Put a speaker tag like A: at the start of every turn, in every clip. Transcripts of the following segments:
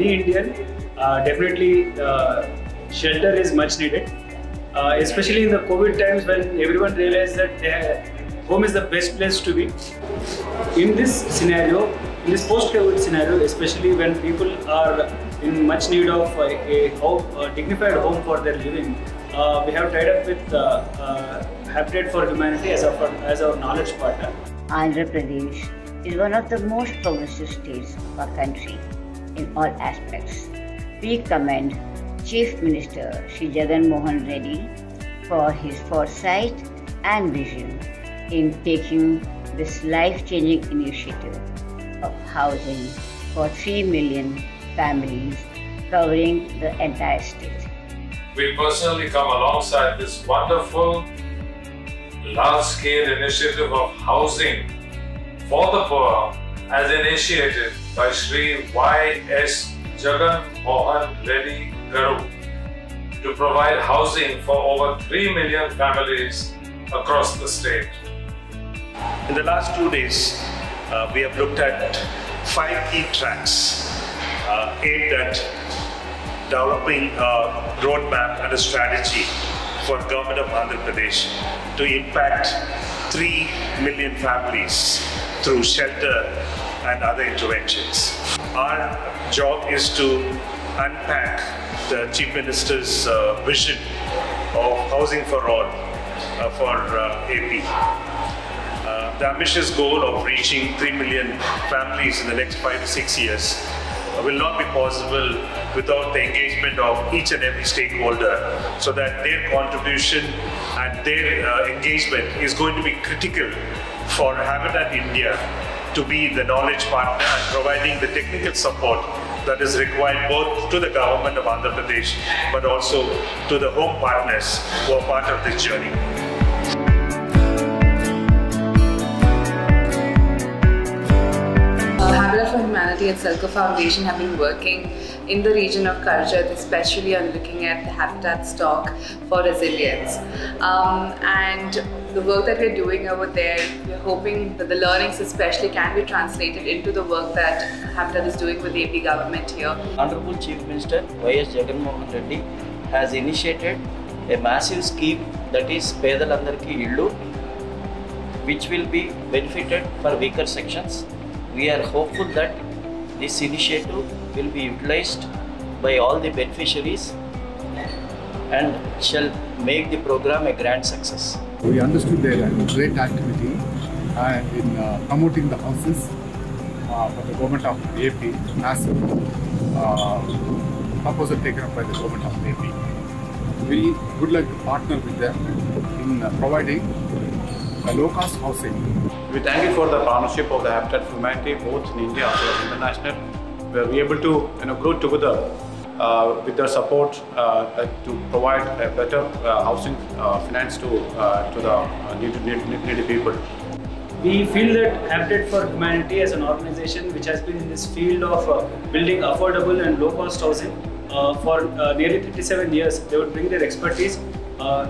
A: any Indian, uh, definitely uh, shelter is much needed. Uh, especially in the COVID times when everyone realized that home is the best place to be. In this scenario, in this post-COVID scenario, especially when people are in much need of a, a, home, a dignified home for their living, uh, we have tied up with uh, uh, Habitat for Humanity as our, as our knowledge partner.
B: Andhra Pradesh is one of the most progressive states of our country in all aspects. We commend Chief Minister Sri Jagan Mohan Reddy for his foresight and vision in taking this life-changing initiative of housing for 3 million families covering the entire state.
C: We personally come alongside this wonderful large scale initiative of housing for the poor as initiated by Sri Y.S. Jagan Mohan Reddy Garu to provide housing for over 3 million families across the state.
D: In the last two days, uh, we have looked at five key tracks uh, aimed at developing a roadmap and a strategy for government of Andhra Pradesh to impact 3 million families through shelter and other interventions. Our job is to unpack the Chief Minister's uh, vision of housing for all uh, for uh, AP. Uh, the ambitious goal of reaching 3 million families in the next five to six years will not be possible without the engagement of each and every stakeholder so that their contribution and their uh, engagement is going to be critical for Habitat India to be the knowledge partner and providing the technical support that is required both to the government of Andhra Pradesh but also to the home partners who are part of this journey.
E: Habitat for Humanity and Selco Foundation have been working in the region of Karjat, especially on looking at the habitat stock for resilience. Um, and the work that we're doing over there, we're hoping that the learnings especially can be translated into the work that Habitat is doing with the AP government here.
F: Honorable Chief Minister Y.S. Jagan Mohan Reddy has initiated a massive scheme that is Pedalandariki Illu, which will be benefited for weaker sections. We are hopeful that this initiative will be utilized by all the beneficiaries and shall make the program a grand success.
G: We understood their great activity uh, in uh, promoting the houses uh, for the government of AP, uh, proposal taken up by the government of AP. We would like to partner with them in providing low-cost housing.
H: We thank you for the partnership of the Habitat for Humanity, both in India as well as international, where we able to you know, grow together uh, with their support uh, to provide a better uh, housing uh, finance to, uh, to the uh, needy, needy, people.
A: We feel that Habitat for Humanity as an organization which has been in this field of building affordable and low cost housing for nearly 37 years, they would bring their expertise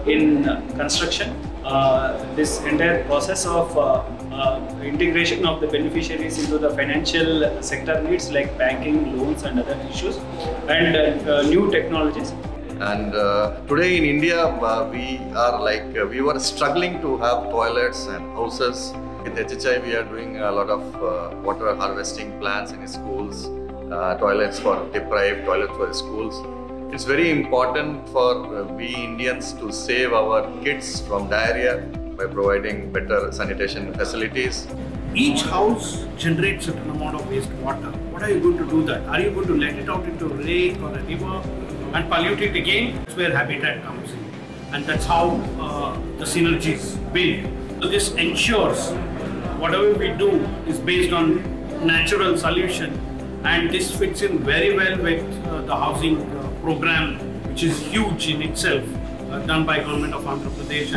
A: in construction. Uh, this entire process of uh, uh, integration of the beneficiaries into the financial sector needs like banking, loans, and other issues, and new technologies.
I: And uh, today in India, uh, we are like, uh, we were struggling to have toilets and houses. With HHI, we are doing a lot of water harvesting plants in schools, toilets for deprived, toilets for schools. It's very important for uh, we Indians to save our kids from diarrhea by providing better sanitation facilities.
J: Each house generates a certain amount of wastewater. What are you going to do that? Are you going to let it out into a lake or a river and pollute it again? That's where habitat comes in. And that's how uh, the synergies build. So this ensures whatever we do is based on natural solution and this fits in very well with uh, the housing program which is huge in itself uh, done by government of Andhra Pradesh.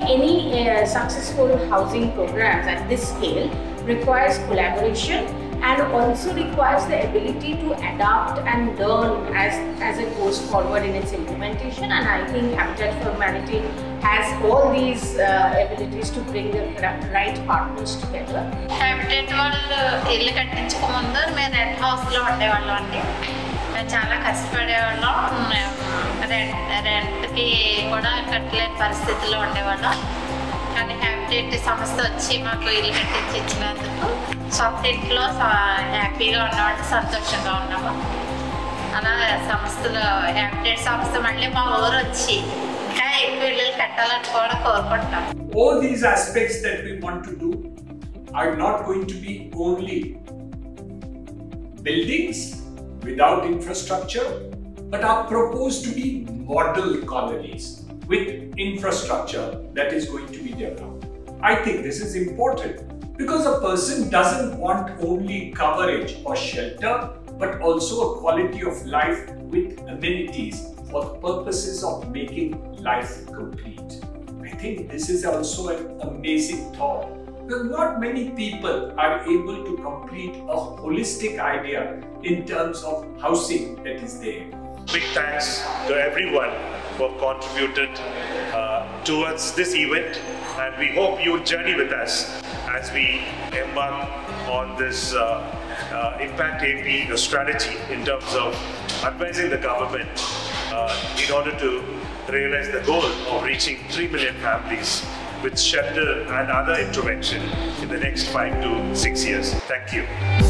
K: Any uh, successful housing programs at this scale requires collaboration and also requires the ability to adapt and learn as, as it goes forward in its implementation and I think Habitat for Humanity has all these uh, abilities to bring the right partners together.
L: Habitat వాళ్ళు ఇల్లు కట్టించక ముందు మేము rent హౌస్లో ఉండేవాళ్ళం అండి. మేము చాలా కష్టపడేవాళ్ళం. Rent రెంట్కి కూడా కట్టలేని పరిస్థితిలో ఉండేవాళ్ళం. కానీ హ్యాబిటేట్ సంస్థ వచ్చి మాకు ఇల్లు కట్టించి ఇచ్చినందుకు సొంత ఇంట్లో హ్యాపీగా ఉన్నామంటే సంతోషంగా ఉన్నాము. అలా సంస్థలో హ్యాబిటేట్ సంస్థ మళ్ళీ మా ఊరు వచ్చి ఇంకా ఎక్కువ ఇల్లు కట్టాలని కూడా కోరుకుంటున్నాం
M: all these aspects that we want to do are not going to be only buildings without infrastructure, but are proposed to be model colonies with infrastructure that is going to be developed. I think this is important because a person doesn't want only coverage or shelter, but also a quality of life with amenities for the purposes of making life complete. I think this is also an amazing thought because not many people are able to complete a holistic idea in terms of housing that is there.
D: Big thanks to everyone who have contributed uh, towards this event, and we hope you will journey with us as we embark on this uh, uh, Impact AP strategy in terms of advising the government uh, in order to realize the goal of reaching 3 million families with shelter and other intervention in the next five to six years. Thank you.